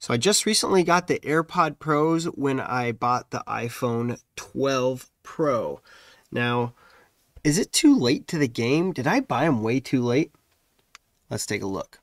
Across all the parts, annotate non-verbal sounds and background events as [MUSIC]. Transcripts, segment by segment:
So I just recently got the AirPod Pros when I bought the iPhone 12 Pro. Now, is it too late to the game? Did I buy them way too late? Let's take a look.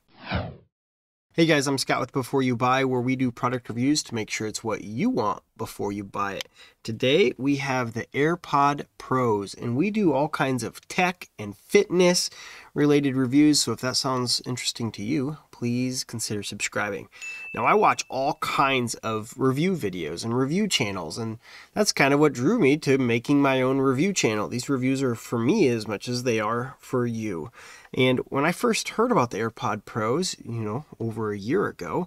Hey guys, I'm Scott with Before You Buy, where we do product reviews to make sure it's what you want before you buy it. Today we have the AirPod Pros, and we do all kinds of tech and fitness related reviews. So if that sounds interesting to you, please consider subscribing. Now, I watch all kinds of review videos and review channels, and that's kind of what drew me to making my own review channel. These reviews are for me as much as they are for you. And when I first heard about the AirPod Pros, you know, over a year ago,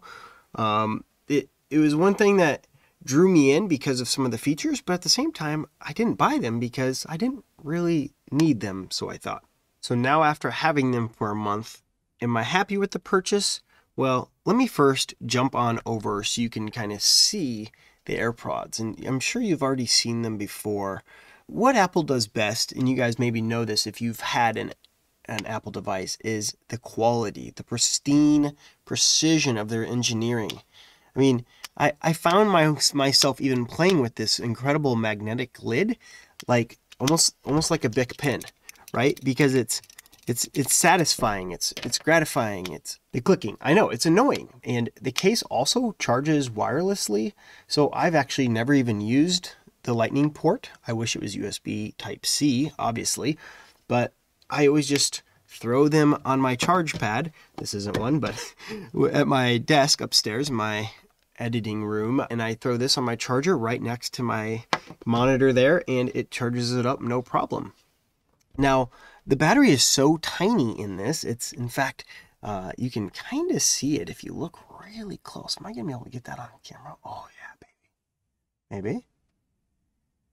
um, it, it was one thing that drew me in because of some of the features, but at the same time, I didn't buy them because I didn't really need them, so I thought. So now, after having them for a month, Am I happy with the purchase? Well, let me first jump on over so you can kind of see the AirPods. And I'm sure you've already seen them before. What Apple does best, and you guys maybe know this if you've had an, an Apple device, is the quality, the pristine precision of their engineering. I mean, I, I found my, myself even playing with this incredible magnetic lid, like almost almost like a Bic pen, right? Because it's it's it's satisfying. It's it's gratifying. It's the clicking. I know it's annoying, and the case also charges wirelessly. So I've actually never even used the Lightning port. I wish it was USB Type C, obviously, but I always just throw them on my charge pad. This isn't one, but [LAUGHS] at my desk upstairs, my editing room, and I throw this on my charger right next to my monitor there, and it charges it up no problem. Now, the battery is so tiny in this. It's, in fact, uh, you can kind of see it if you look really close. Am I going to be able to get that on camera? Oh, yeah, baby. Maybe.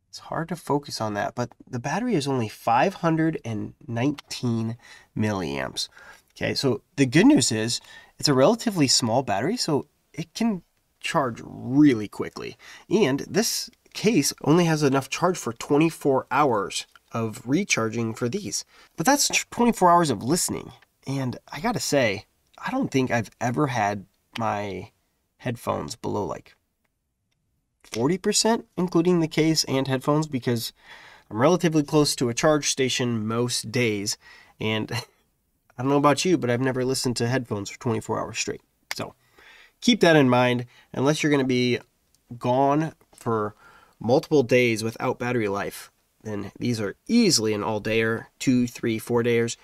It's hard to focus on that, but the battery is only 519 milliamps. Okay, so the good news is it's a relatively small battery, so it can charge really quickly. And this case only has enough charge for 24 hours of recharging for these. But that's 24 hours of listening. And I gotta say, I don't think I've ever had my headphones below like 40%, including the case and headphones, because I'm relatively close to a charge station most days. And [LAUGHS] I don't know about you, but I've never listened to headphones for 24 hours straight. So keep that in mind, unless you're going to be gone for multiple days without battery life then these are easily an all dayer, two, three, four dayers.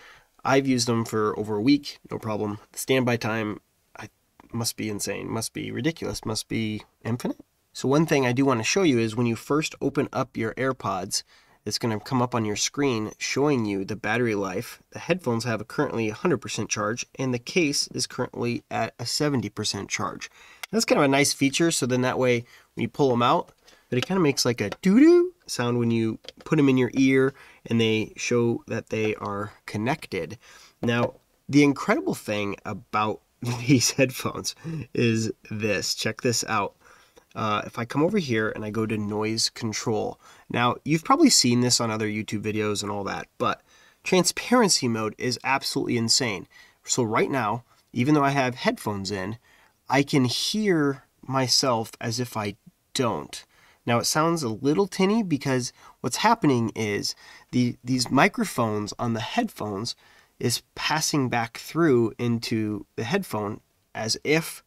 I've used them for over a week, no problem. The standby time I, must be insane, must be ridiculous, must be infinite. So, one thing I do want to show you is when you first open up your AirPods, it's going to come up on your screen showing you the battery life. The headphones have currently 100% charge, and the case is currently at a 70% charge. That's kind of a nice feature, so then that way when you pull them out, but it kind of makes like a doo doo sound when you put them in your ear and they show that they are connected. Now, the incredible thing about [LAUGHS] these headphones is this. Check this out. Uh, if I come over here and I go to noise control, now you've probably seen this on other YouTube videos and all that, but transparency mode is absolutely insane. So right now, even though I have headphones in, I can hear myself as if I don't. Now it sounds a little tinny because what's happening is the these microphones on the headphones is passing back through into the headphone as if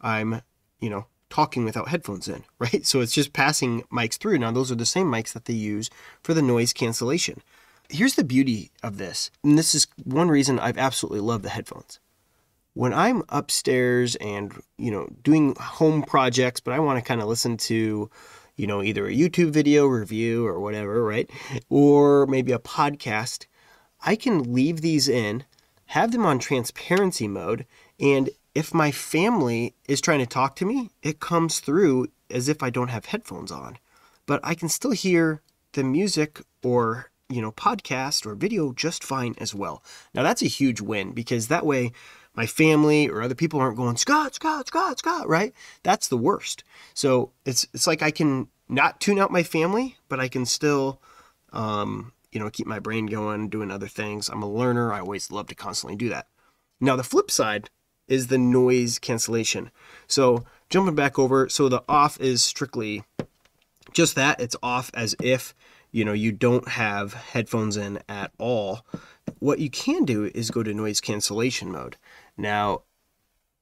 I'm, you know, talking without headphones in, [LAUGHS] right? So it's just passing mics through. Now those are the same mics that they use for the noise cancellation. Here's the beauty of this. And this is one reason I've absolutely loved the headphones when I'm upstairs and, you know, doing home projects, but I want to kind of listen to you know, either a YouTube video review or whatever, right? Or maybe a podcast, I can leave these in, have them on transparency mode, and if my family is trying to talk to me, it comes through as if I don't have headphones on. But I can still hear the music or, you know, podcast or video just fine as well. Now that's a huge win because that way my family or other people aren't going Scott, Scott, Scott, Scott, right? That's the worst. So it's it's like I can not tune out my family, but I can still, um, you know, keep my brain going, doing other things. I'm a learner. I always love to constantly do that. Now the flip side is the noise cancellation. So jumping back over, so the off is strictly just that. It's off as if you know you don't have headphones in at all. What you can do is go to noise cancellation mode. Now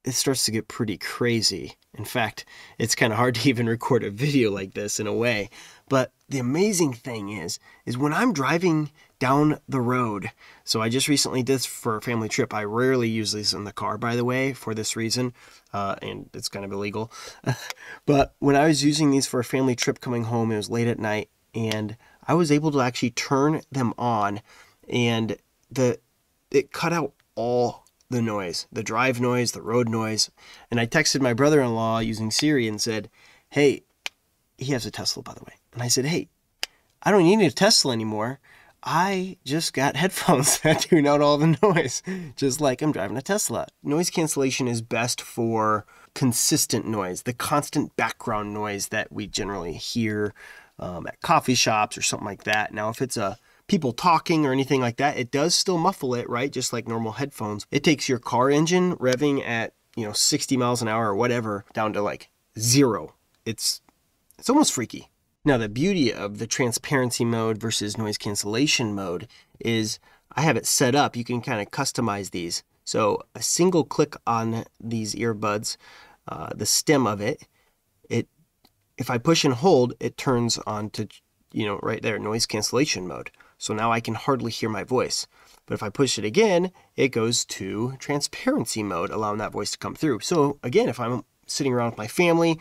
it starts to get pretty crazy. In fact, it's kind of hard [LAUGHS] to even record a video like this in a way. But the amazing thing is, is when I'm driving down the road. So I just recently did this for a family trip. I rarely use these in the car, by the way, for this reason, uh, and it's kind of illegal. [LAUGHS] but when I was using these for a family trip coming home, it was late at night, and I was able to actually turn them on, and the it cut out all the noise, the drive noise, the road noise. And I texted my brother in law using Siri and said, Hey, he has a Tesla, by the way. And I said, Hey, I don't need a Tesla anymore. I just got [LAUGHS] headphones that tune out all the noise, just like I'm driving a Tesla. Noise cancellation is best for consistent noise, the constant background noise that we generally hear um, at coffee shops or something like that. Now, if it's a people talking or anything like that, it does still muffle it, right? Just like normal headphones. It takes your car engine revving at, you know, 60 miles an hour or whatever down to like zero. It's it's almost freaky. Now, the beauty of the transparency mode versus noise cancellation mode is I have it set up. You can kind of customize these. So a single click on these earbuds, uh, the stem of it, it if I push and hold, it turns on to, you know, right there, noise cancellation mode. So now I can hardly hear my voice. But if I push it again, it goes to transparency mode, allowing that voice to come through. So again, if I'm sitting around with my family,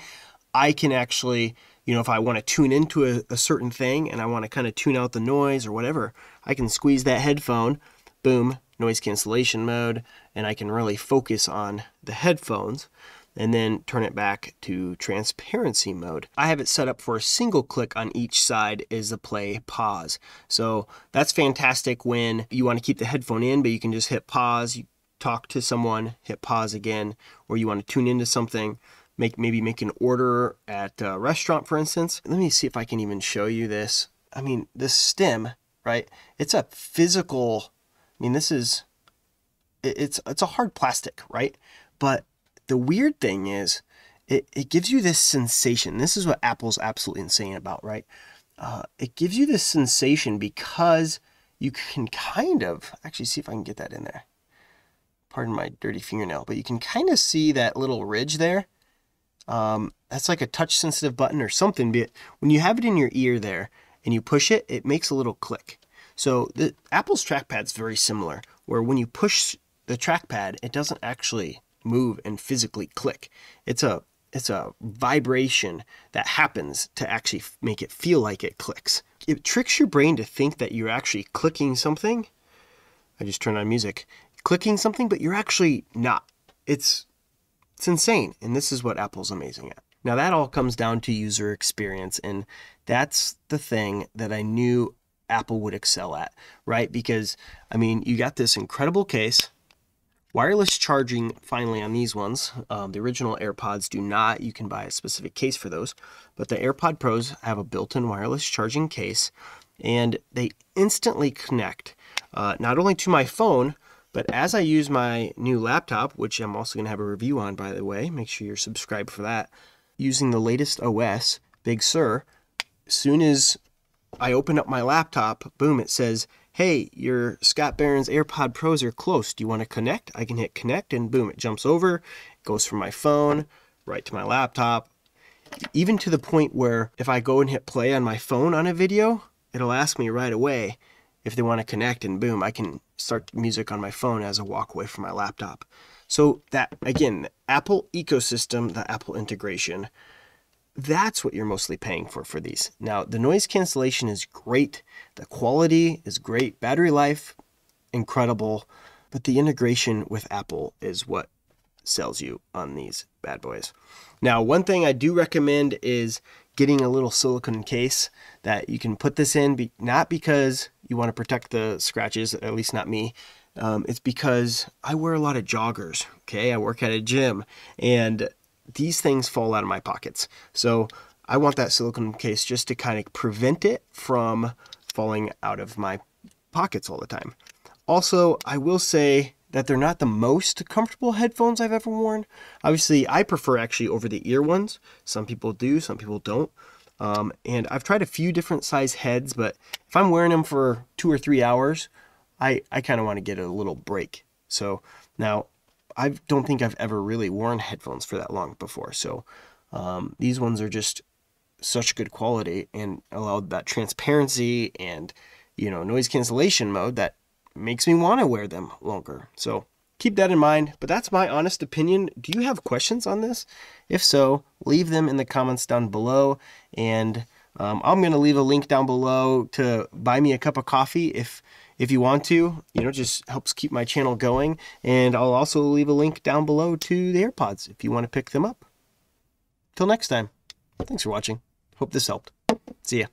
I can actually, you know, if I want to tune into a, a certain thing and I want to kind of tune out the noise or whatever, I can squeeze that headphone, boom, noise cancellation mode, and I can really focus on the headphones and then turn it back to transparency mode. I have it set up for a single click on each side is the play pause. So that's fantastic when you want to keep the headphone in, but you can just hit pause, you talk to someone, hit pause again, or you want to tune into something, make maybe make an order at a restaurant, for instance. Let me see if I can even show you this. I mean, this stem, right? It's a physical, I mean, this is, it's, it's a hard plastic, right? But the weird thing is, it, it gives you this sensation. This is what Apple's absolutely insane about, right? Uh, it gives you this sensation because you can kind of actually see if I can get that in there. Pardon my dirty fingernail, but you can kind of see that little ridge there. Um, that's like a touch sensitive button or something. But when you have it in your ear there and you push it, it makes a little click. So the Apple's trackpad's very similar, where when you push the trackpad, it doesn't actually move and physically click. It's a it's a vibration that happens to actually make it feel like it clicks. It tricks your brain to think that you're actually clicking something. I just turned on music. Clicking something, but you're actually not. It's it's insane. And this is what Apple's amazing at. Now that all comes down to user experience and that's the thing that I knew Apple would excel at, right? Because I mean, you got this incredible case Wireless charging finally on these ones. Um, the original AirPods do not. You can buy a specific case for those. But the AirPod Pros have a built in wireless charging case and they instantly connect uh, not only to my phone, but as I use my new laptop, which I'm also going to have a review on, by the way, make sure you're subscribed for that, using the latest OS, Big Sur, soon as I open up my laptop, boom, it says hey, your Scott Barron's AirPod Pros are close. Do you want to connect? I can hit connect and boom, it jumps over, it goes from my phone right to my laptop. Even to the point where if I go and hit play on my phone on a video, it'll ask me right away if they want to connect and boom, I can start music on my phone as I walk away from my laptop. So that again, Apple ecosystem, the Apple integration, that's what you're mostly paying for for these. Now, the noise cancellation is great, the quality is great, battery life incredible, but the integration with Apple is what sells you on these bad boys. Now, one thing I do recommend is getting a little silicone case that you can put this in, not because you want to protect the scratches, at least not me. Um, it's because I wear a lot of joggers. Okay, I work at a gym, and these things fall out of my pockets. So I want that silicone case just to kind of prevent it from falling out of my pockets all the time. Also, I will say that they're not the most comfortable headphones I've ever worn. Obviously, I prefer actually over the ear ones. Some people do, some people don't. Um, and I've tried a few different size heads, but if I'm wearing them for two or three hours, I, I kind of want to get a little break. So now I don't think I've ever really worn headphones for that long before. So um, these ones are just such good quality and allow that transparency and you know noise cancellation mode that makes me want to wear them longer. So keep that in mind. But that's my honest opinion. Do you have questions on this? If so, leave them in the comments down below. And um, I'm going to leave a link down below to buy me a cup of coffee if if you want to. You know, just helps keep my channel going. And I'll also leave a link down below to the AirPods if you want to pick them up. Till next time, thanks for watching. Hope this helped. See ya.